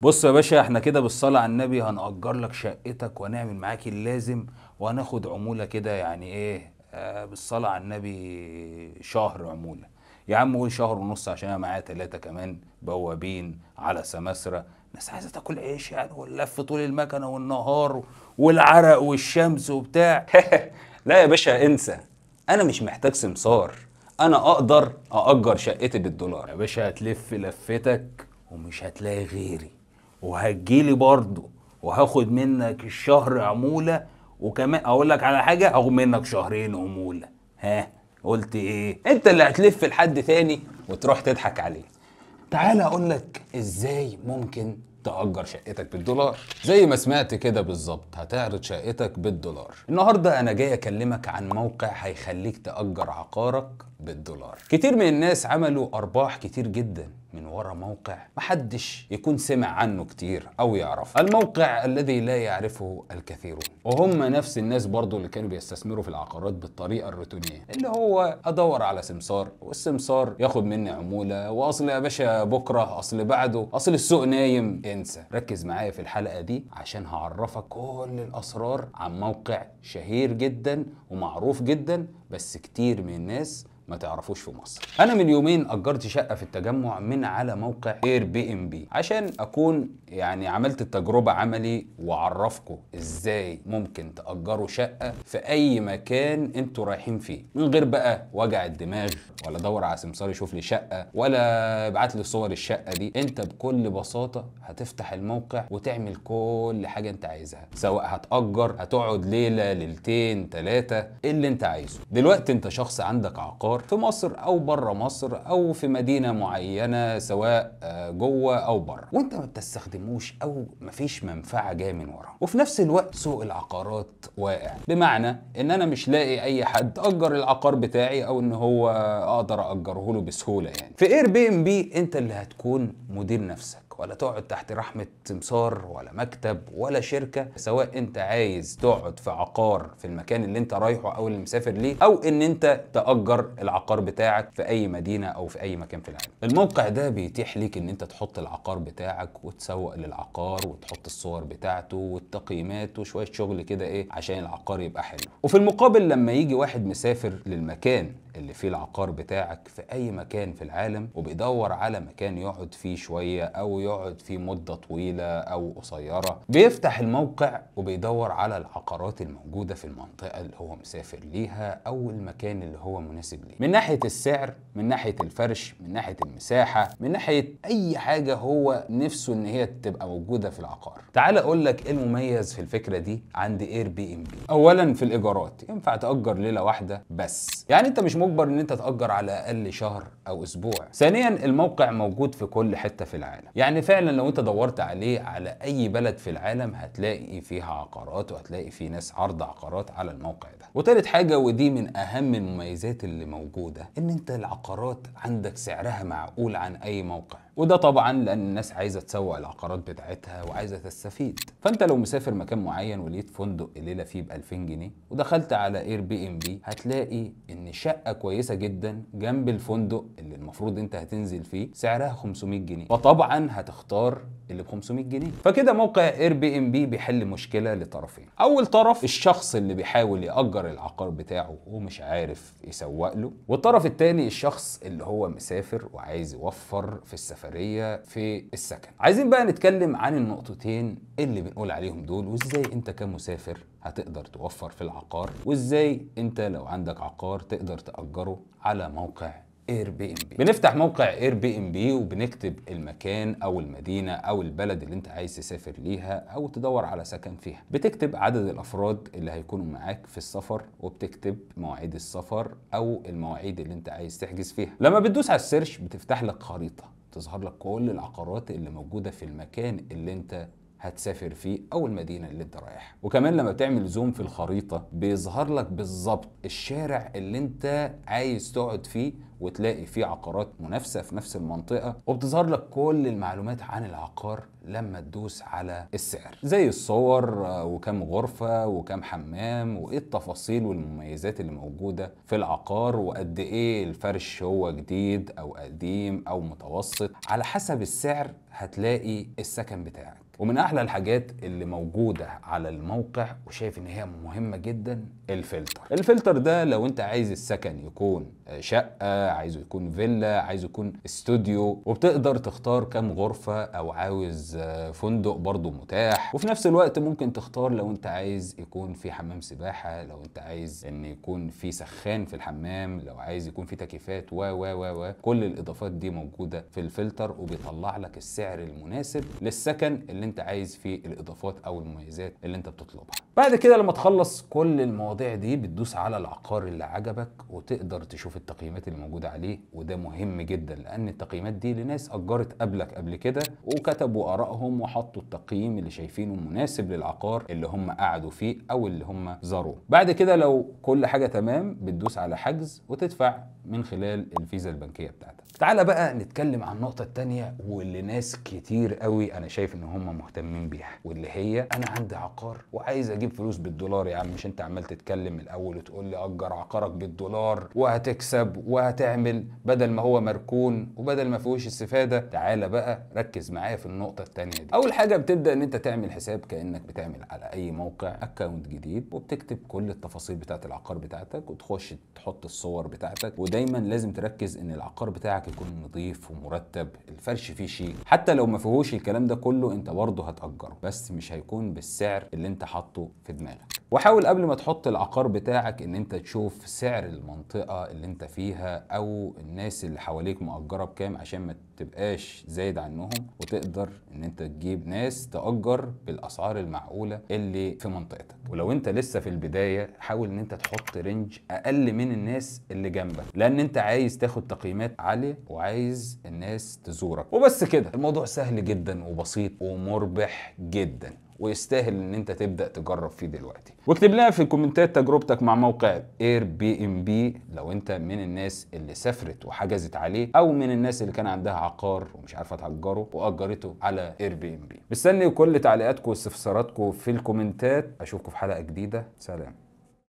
بص يا باشا إحنا كده بالصلاة على النبي هنأجر لك شقتك وهنعمل معاك اللازم وهناخد عمولة كده يعني إيه آه بالصلاة على النبي شهر عمولة. يا عم قول شهر ونص عشان أنا معايا تلاتة كمان بوابين على سماسرة. ناس عايزة تاكل عيش يعني واللف طول المكنة والنهار والعرق والشمس وبتاع. لا يا باشا انسى. أنا مش محتاج سمسار. أنا أقدر أأجر شقتي بالدولار. يا باشا هتلف لفتك ومش هتلاقي غيري. وهتجيلي برضه وهاخد منك الشهر عمولة وكمان أقول لك على حاجة هاخد منك شهرين عمولة. ها؟ قلت إيه؟ أنت اللي هتلف لحد تاني وتروح تضحك عليه. تعال أقول لك إزاي ممكن تأجر شقتك بالدولار. زي ما سمعت كده بالظبط هتعرض شقتك بالدولار. النهارده أنا جاي أكلمك عن موقع هيخليك تأجر عقارك بالدولار. كتير من الناس عملوا أرباح كتير جدا. من ورا موقع محدش يكون سمع عنه كتير أو يعرف الموقع الذي لا يعرفه الكثيرون. وهم نفس الناس برضو اللي كانوا بيستثمروا في العقارات بالطريقة الروتينية اللي هو أدور على سمسار والسمسار ياخد مني عمولة وأصل يا باشا بكرة أصل بعده أصل السوق نايم. انسى. ركز معايا في الحلقة دي عشان هعرفك كل الأسرار عن موقع شهير جدا ومعروف جدا بس كتير من الناس ما تعرفوش في مصر. أنا من يومين أجرت شقة في التجمع من على موقع Airbnb عشان أكون يعني عملت التجربة عملي وأعرفكم إزاي ممكن تأجروا شقة في أي مكان أنتوا رايحين فيه. من غير بقى وجع الدماغ ولا دور على سمسار يشوف لي شقة ولا ابعت لي صور الشقة دي. أنت بكل بساطة هتفتح الموقع وتعمل كل حاجة أنت عايزها سواء هتأجر هتقعد ليلة ليلتين ثلاثة اللي أنت عايزه. دلوقتي أنت شخص عندك عقار في مصر أو بره مصر أو في مدينة معينة سواء آه، جوه أو بره وأنت ما بتستخدموش أو مفيش منفعة جاية من وراه وفي نفس الوقت سوق العقارات واقع. بمعنى إن أنا مش لاقي أي حد أجر العقار بتاعي أو إن هو أقدر أجره له بسهولة يعني. في Airbnb أنت اللي هتكون مدير نفسك. ولا تقعد تحت رحمة سمسار ولا مكتب ولا شركة سواء أنت عايز تقعد في عقار في المكان اللي أنت رايحه أو اللي مسافر ليه أو إن أنت تأجر العقار بتاعك في أي مدينة أو في أي مكان في العالم. الموقع ده بيتيح ليك إن أنت تحط العقار بتاعك وتسوق للعقار وتحط الصور بتاعته والتقييمات وشوية شغل كده إيه عشان العقار يبقى حلو. وفي المقابل لما يجي واحد مسافر للمكان اللي فيه العقار بتاعك في أي مكان في العالم وبيدور على مكان يقعد فيه شوية أو يقعد فيه مدة طويلة أو قصيرة. بيفتح الموقع وبيدور على العقارات الموجودة في المنطقة اللي هو مسافر ليها أو المكان اللي هو مناسب ليه. من ناحية السعر من ناحية الفرش من ناحية المساحة من ناحية أي حاجة هو نفسه إن هي تبقى موجودة في العقار. تعال أقول لك إيه المميز في الفكرة دي عند Airbnb اولا في الإيجارات. ينفع تأجر ليلة واحدة بس. يعني أنت مش مجبر إن أنت تأجر على الأقل شهر أو أسبوع. ثانيا الموقع موجود في كل حتة في العالم. يعني فعلا لو أنت دورت عليه على أي بلد في العالم هتلاقي فيها عقارات وهتلاقي في ناس عارضة عقارات على الموقع ده. وتالت حاجة ودي من أهم المميزات اللي موجودة إن أنت العقارات عندك سعرها معقول عن أي موقع. وده طبعا لأن الناس عايزة تسوق العقارات بتاعتها وعايزة تستفيد. فأنت لو مسافر مكان معين ولقيت فندق الليلة فيه ب 2000 جنيه ودخلت على Airbnb هتلاقي إن شقة كويسة جدا جنب الفندق اللي المفروض انت هتنزل فيه سعرها 500 جنيه. فطبعا هتختار اللي ب 500 جنيه. فكده موقع Airbnb بيحل مشكلة لطرفين. أول طرف الشخص اللي بيحاول يأجر العقار بتاعه ومش عارف يسوق له والطرف الثاني الشخص اللي هو مسافر وعايز يوفر في السفرية في السكن. عايزين بقى نتكلم عن النقطتين اللي بنقول عليهم دول وإزاي أنت كمسافر هتقدر توفر في العقار وإزاي أنت لو عندك عقار تقدر تأجره على موقع اير بي ام بي بنفتح موقع اير بي ام بي وبنكتب المكان أو المدينة أو البلد اللي أنت عايز تسافر ليها أو تدور على سكن فيها. بتكتب عدد الأفراد اللي هيكونوا معاك في السفر وبتكتب مواعيد السفر أو المواعيد اللي أنت عايز تحجز فيها. لما بتدوس على ال search بتفتح لك خريطة تظهر لك كل العقارات اللي موجودة في المكان اللي أنت هتسافر فيه أو المدينة اللي انت رايحها وكمان لما بتعمل زوم في الخريطة بيظهر لك بالظبط الشارع اللي انت عايز تقعد فيه وتلاقي في عقارات منافسة في نفس المنطقة وبتظهر لك كل المعلومات عن العقار لما تدوس على السعر. زي الصور آه، وكم غرفة وكم حمام وإيه التفاصيل والمميزات اللي موجودة في العقار وقد إيه الفرش هو جديد أو قديم أو متوسط. على حسب السعر هتلاقي السكن بتاعك. ومن أحلى الحاجات اللي موجودة على الموقع وشايف إن هي مهمة جدا الفلتر. الفلتر ده لو أنت عايز السكن يكون شقة عايزه يكون فيلا عايزه يكون استوديو وبتقدر تختار كام غرفة أو عاوز فندق برضو متاح. وفي نفس الوقت ممكن تختار لو أنت عايز يكون في حمام سباحة لو أنت عايز إن يكون في سخان في الحمام لو عايز يكون في تكييفات و و و و. كل الإضافات دي موجودة في الفلتر وبيطلع لك السعر المناسب للسكن اللي انت عايز فيه الإضافات أو المميزات اللي انت بتطلبها. بعد كده لما تخلص كل المواضيع دي بتدوس على العقار اللي عجبك وتقدر تشوف التقييمات اللي موجودة عليه وده مهم جدا لأن التقييمات دي لناس أجرت قبلك قبل كده وكتبوا آرائهم وحطوا التقييم اللي شايفينه مناسب للعقار اللي هم قعدوا فيه أو اللي هم زاروه. بعد كده لو كل حاجة تمام بتدوس على حجز وتدفع من خلال الفيزا البنكية بتاعتك. تعالى بقى نتكلم عن النقطة التانية واللي ناس كتير قوي أنا شايف إن هم مهتمين بيها واللي هي أنا عندي عقار وعايز أجيب فلوس بالدولار يا عم مش أنت عمال تتكلم من الأول وتقول لي أجر عقارك بالدولار وهتكسب وهتعمل بدل ما هو مركون وبدل ما فيهوش استفادة. تعالى بقى ركز معايا في النقطة التانية دي. أول حاجة بتبدأ إن أنت تعمل حساب كأنك بتعمل على أي موقع أكونت جديد وبتكتب كل التفاصيل بتاعت العقار بتاعتك وتخش تحط الصور بتاعتك ودايما لازم تركز إن العقار بتاعك يكون نظيف ومرتب الفرش فيه شيك حتى لو ما فيهوش الكلام ده كله أنت برضه هتأجره بس مش هيكون بالسعر اللي أنت حاطه في دماغك. وحاول قبل ما تحط العقار بتاعك إن أنت تشوف سعر المنطقة اللي أنت فيها أو الناس اللي حواليك مأجرة بكام عشان ما تبقاش زايد عنهم وتقدر إن أنت تجيب ناس تأجر بالأسعار المعقولة اللي في منطقتك. ولو أنت لسه في البداية حاول إن أنت تحط range أقل من الناس اللي جنبك لأن أنت عايز تاخد تقييمات عالية وعايز الناس تزورك. وبس كده. الموضوع سهل جدا وبسيط ومربح جدا. ويستاهل إن أنت تبدأ تجرب فيه دلوقتي. واكتب لنا في الكومنتات تجربتك مع موقع Airbnb لو أنت من الناس اللي سافرت وحجزت عليه أو من الناس اللي كان عندها عقار ومش عارفة تأجره وأجرته على Airbnb مستني كل تعليقاتكم واستفساراتكم في الكومنتات. أشوفكم في حلقة جديدة. سلام.